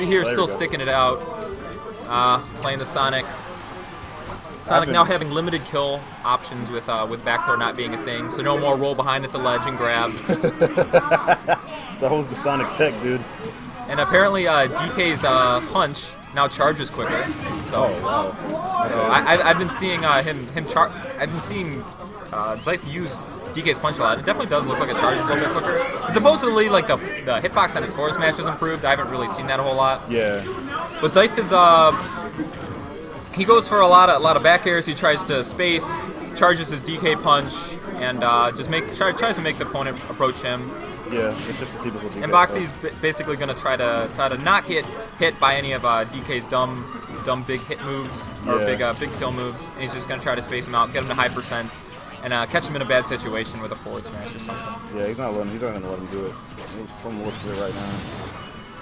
Boxy here still sticking it out, uh, playing the Sonic. Sonic been- now having limited kill options with uh, with back throw not being a thing, so no more roll behind at the ledge and grab. That was the Sonic Tech, dude. and apparently uh, DK's uh, punch now charges quicker. So, Oh wow. so I, I've, I've been seeing uh, him him char. I've been seeing uh, Zyth use DK's punch a lot. It definitely does look like it charges a little bit quicker. And supposedly, like the the hitbox on his forward smash has improved. I haven't really seen that a whole lot. Yeah. But Zyth is uh he goes for a lot of a lot of back airs. He tries to space, charges his DK punch, and uh, just make try, tries to make the opponent approach him. Yeah. It's just a typical DK. And. Boxy's basically going to try to try to not get hit by any of uh, DK's dumb dumb big hit moves or Yeah. big uh, big kill moves. And he's just going to try to space him out, get him to high percents, and uh, catch him in a bad situation with a forward smash or something. Yeah, he's not letting. He's not gonna let him do it. He's from the looks of it right now.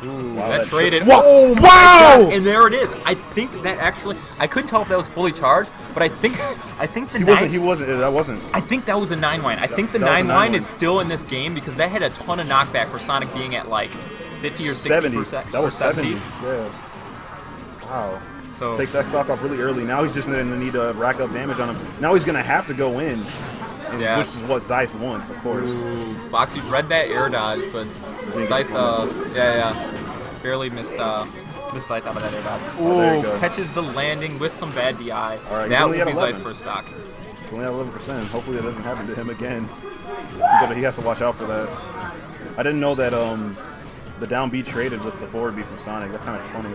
Ooh, wow, That shit- traded. Whoa! Oh wow! And there it is. I think that actually, I couldn't tell if that was fully charged, but I think, I think the He nine, wasn't. He wasn't. That wasn't. I think that was a nine wine. I think the that nine nine wine. is still in this game because that had a ton of knockback for Sonic being at like 50 or 60 70. percent. That was 70. Yeah. Wow. So Takes that stock off really early. Now he's just going to need to rack up damage on him. Now he's going to have to go in, Yeah. which is what Zyth wants, of course. Ooh, Boxy read that air dodge, but Zyth, uh, yeah, yeah, barely missed, uh, missed Zyth out of that air dodge. Oh, Ooh, go. catches the landing with some bad DI. right, he's that will at be Zyth's first stock. It's only at 11%. Hopefully that doesn't happen to him again. But he has to watch out for that. I didn't know that um, the down B traded with the forward B from Sonic. That's kind of funny.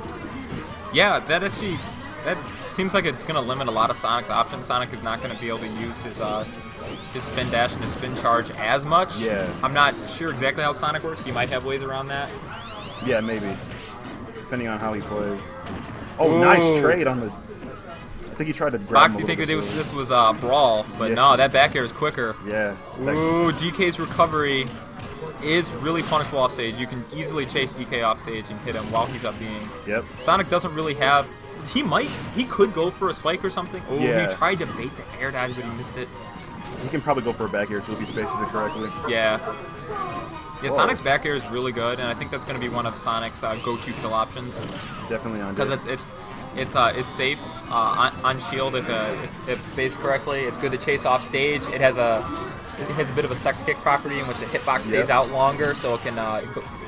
Yeah, that actually, that seems like it's going to limit a lot of Sonic's options. Sonic is not going to be able to use his, uh, his spin dash and his spin charge as much. Yeah. I'm not sure exactly how Sonic works. He might have ways around that. Yeah, maybe. Depending on how he plays. Oh, nice trade on the. I think he tried to grab Foxy a think little that bit it was, this was uh, Brawl, but Yeah. no, that back air is quicker. Yeah. Ooh, DK's recovery is really punishable off stage. You can easily chase DK off stage and hit him while he's up being. Yep. Sonic doesn't really have. He might. He could go for a spike or something. Oh, Yeah. he tried to bait the air dodge, but he missed it. He can probably go for a back air too if he spaces it correctly. Yeah. Yeah, Whoa. Sonic's back air is really good, and I think that's going to be one of Sonic's uh, go-to kill options Definitely on because it's it's it's uh, it's safe uh, on, on shield if, uh, if it's spaced correctly. It's good to chase off stage. It has a it has a bit of a sex kick property in which the hitbox stays Yep. out longer, so it can uh,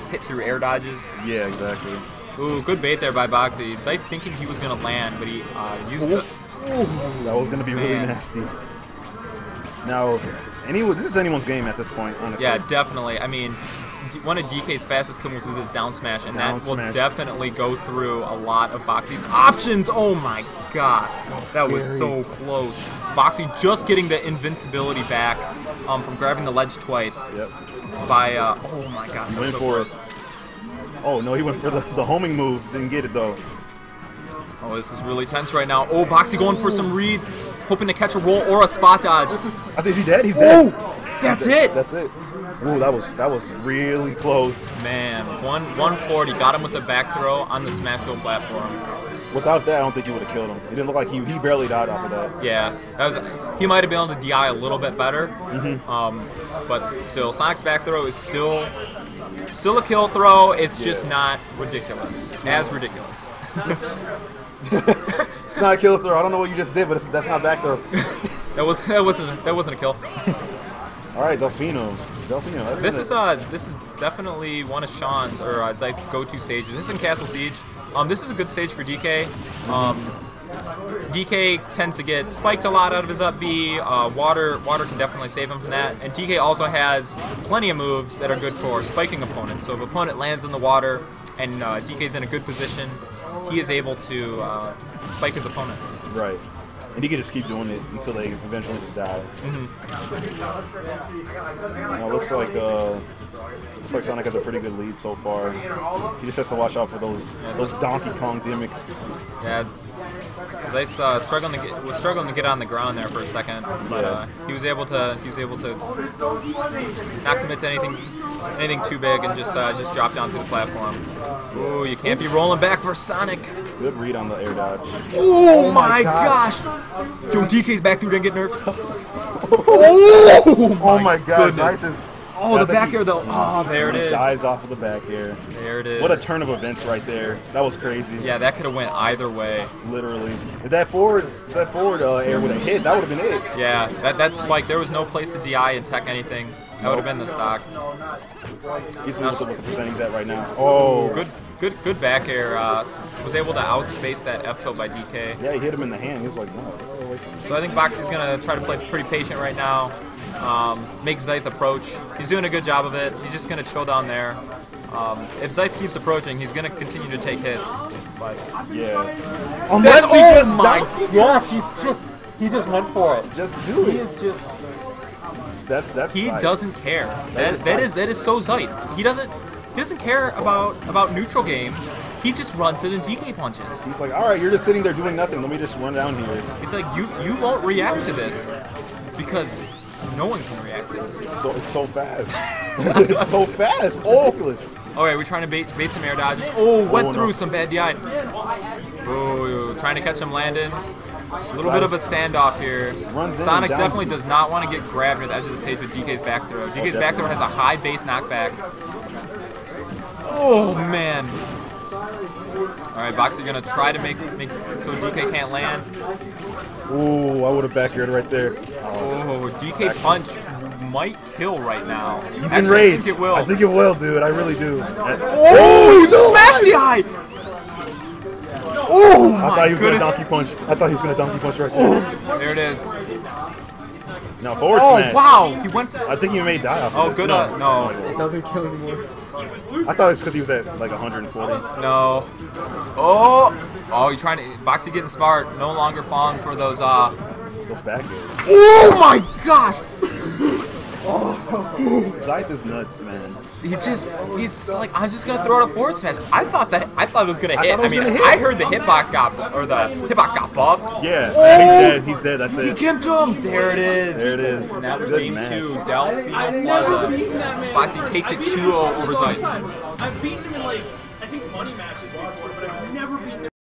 hit through air dodges. Yeah, exactly. Ooh, good bait there by Boxy. It's like thinking he was gonna land, but he uh, used the. That was going to be really nasty. Now, anyone, this is anyone's game at this point, honestly. Yeah, definitely. I mean, one of DK's fastest combos with his down smash, and Down that will smash. definitely go through a lot of Boxy's options. Oh my god, that was so close. Boxy just getting the invincibility back um, from grabbing the ledge twice Yep. by. Uh, oh my god, was Went so for it. Oh no, he went for the, the homing move. Didn't get it though. Oh, this is really tense right now. Oh, Boxy going for some reads, hoping to catch a roll or a spot dodge. This is. Is he dead. He's dead. That's it. That's it. Ooh, that was that was really close. Man, one 140 got him with the back throw on the Smashville platform. Without that, I don't think he would have killed him. It didn't look like he he barely died off of that. Yeah, that was. He might have been able to DI a little bit better, um, but still, Sonic's back throw is still still a kill throw. It's just not ridiculous. It's as ridiculous. It's not a kill throw. I don't know what you just did, but it's, that's not back throw. That was that wasn't that wasn't a kill. All right, Delfino. Delfino. This is uh this is definitely one of Sean's or uh, go-to stages. This is in Castle Siege. Um, this is a good stage for DK. Um, DK tends to get spiked a lot out of his up B. Uh, water water can definitely save him from that. And DK also has plenty of moves that are good for spiking opponents. So if opponent lands in the water and uh, DK's in a good position, he is able to uh, spike his opponent. right. And he can just keep doing it until they eventually just die. Mm-hmm. Now, it looks like uh, looks like Sonic has a pretty good lead so far. He just has to watch out for those those Donkey Kong gimmicks. Yeah, Zyth's uh, struggling to get was struggling to get on the ground there for a second, but Yeah. uh, he was able to he was able to not commit to anything anything too big and just uh, just drop down to the platform. Ooh, you can't be rolling back for Sonic. Good read on the air dodge. Oh, my my God. gosh! Yo, DK's back through didn't get nerfed. Oh my god, goodness. Oh, the back air though. Oh, there it is. Dies off of the back air. There it is. What a turn of events right there. That was crazy. Yeah, that could have went either way. Literally. If that forward, that forward uh, air would have hit, that would have been it. Yeah, that that spike. There was no place to DI and tech anything. That would have been the stock. He's what the, what the percent he's at right now. Oh, Good, good, good back air. Uh, was able to outspace that F tilt by DK. Yeah, he hit him in the hand. He was like, no, get away from me. So I think Boxy's gonna try to play pretty patient right now. Um, make Zyth approach. He's doing a good job of it. He's just gonna chill down there. Um, if Zyth keeps approaching, he's gonna continue to take hits. But Yeah. Unless he oh just my donkey- Yeah, he just he just went for it. just do it. He is just That's that's. he like- doesn't care. That is that is that is so Zyth. He doesn't he doesn't care about about neutral game. He just runs it and DK punches. He's like, all right, you're just sitting there doing nothing. Let me just run down here. He's like you you won't react to this because no one can react to this. It's so it's so fast. it's so fast. It's oh. ridiculous. Okay, we're trying to bait, bait some air dodges. Oh, went Oh, no. through some bad DI. Oh, trying to catch him landing. A little bit of a standoff here. Sonic definitely does not want to get grabbed at the edge of the stage with DK's back throw. DK's oh, back throw has a high base knockback. Oh man. All right, Boxy gonna try to make make so DK can't land. Ooh, I would have back aired right there. Oh, DK punch might kill right now. He's Actually, enraged. I think it will. I think it will, dude. I really do. oh, he smashed the eye. Oh my I thought he was goodness. gonna donkey punch. I thought he was gonna donkey punch right there. There it is. Now forward Oh smash. wow, he went. I think he may die off of Oh this. good. No. Uh, no, it doesn't kill anymore. I thought it's because he was at like 140. no. Oh, oh, you're trying to. Boxy getting smart. No longer falling for those. Uh. Those back airs. Oh my gosh. Oh. Zyth is nuts, man. He just. He's like, I'm just gonna throw out a forward smash. I thought that. I thought it was gonna hit. thought it I, mean, gonna hit. I heard the hitbox got or the hitbox got buffed. Yeah, Oh! he's dead. He's dead. That's it. He it. gimped him. There it is. There it is. And that was Good game match. two. Delfino Plaza. Boxy uh, takes it 2-0 over Zyth. I've beaten him in like